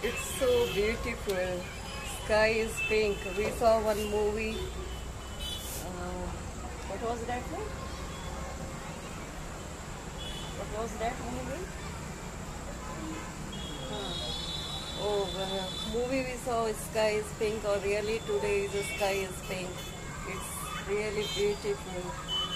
It's so beautiful. Sky is pink. We saw one movie. Uh, what was that movie? What was that movie? Huh. Oh, uh, movie we saw Sky is pink or really today the sky is pink. It's really beautiful.